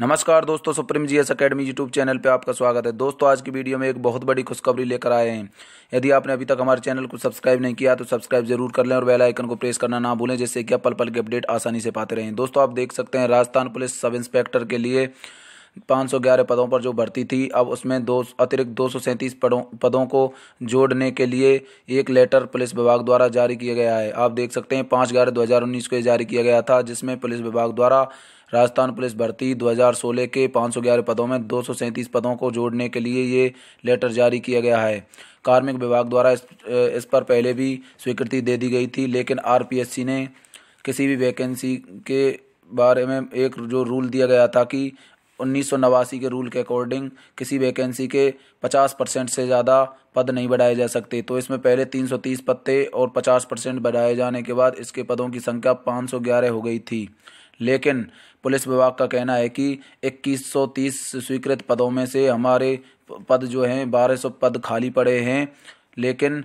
नमस्कार दोस्तों, Supreme GS Academy YouTube channel पे आपका स्वागत है। दोस्तों, आज की वीडियो में एक बहुत बड़ी खुशखबरी लेकर आए हैं। यदि आपने अभी तक हमारे चैनल को सब्सक्राइब नहीं किया तो सब्सक्राइब ज़रूर कर लें और बेल आइकन को प्रेस करना ना भूलें, जिससे कि आप पल पल की अपडेट आसानी से पाते रहें। दोस्तों, आप देख सकते हैं, राजस्थान पुलिस सब इंस्पेक्टर के लिए 511 पदों पर जो भर्ती थी, अब उसमें दो, अतिरिक्त दो सौ सैंतीस पदों पदों को जोड़ने के लिए एक लेटर पुलिस विभाग द्वारा जारी किया गया है। आप देख सकते हैं, पाँच ग्यारह दो हज़ार उन्नीस को जारी किया गया था, जिसमें पुलिस विभाग द्वारा राजस्थान पुलिस भर्ती 2016 के 511 पदों में दो सौ सैंतीस पदों को जोड़ने के लिए ये लेटर जारी किया गया है। कार्मिक विभाग द्वारा इस, इस पर पहले भी स्वीकृति दे दी गई थी लेकिन आरपीएससी ने किसी भी वैकेंसी के बारे में एक जो रूल दिया गया था कि उन्नीस सौ नवासी के रूल के अकॉर्डिंग किसी वैकेंसी के 50 परसेंट से ज़्यादा पद नहीं बढ़ाए जा सकते। तो इसमें पहले 330 पद थे और 50 परसेंट बढ़ाए जाने के बाद इसके पदों की संख्या 511 हो गई थी। लेकिन पुलिस विभाग का कहना है कि 2130 स्वीकृत पदों में से हमारे पद जो हैं 1200 पद खाली पड़े हैं। लेकिन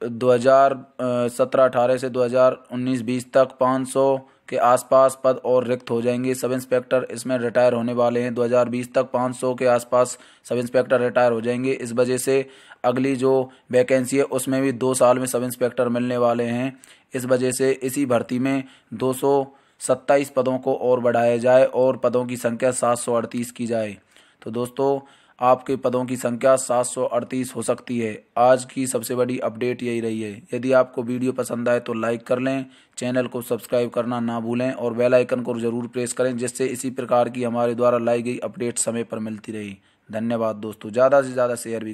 2017 अठारह से 2019 बीस तक 500 के आसपास पद और रिक्त हो जाएँगे। सब इंस्पेक्टर इसमें रिटायर होने वाले हैं। 2020 तक 500 के आसपास सब इंस्पेक्टर रिटायर हो जाएँगे। इस वजह से अगली जो वैकेंसी है, उसमें भी दो साल में सब इंस्पेक्टर मिलने वाले हैं। इस वजह से इसी भर्ती में दो सौ सत्ताईस पदों को और बढ़ाया जाए और पदों की संख्या सात सौ अड़तीस की जाए। तो दोस्तों, आपके पदों की संख्या सात सौ अड़तीस हो सकती है। आज की सबसे बड़ी अपडेट यही रही है। यदि आपको वीडियो पसंद आए तो लाइक कर लें, चैनल को सब्सक्राइब करना ना भूलें और बेल आइकन को ज़रूर प्रेस करें, जिससे इसी प्रकार की हमारे द्वारा लाई गई अपडेट समय पर मिलती रही। धन्यवाद दोस्तों, ज़्यादा से ज़्यादा शेयर भी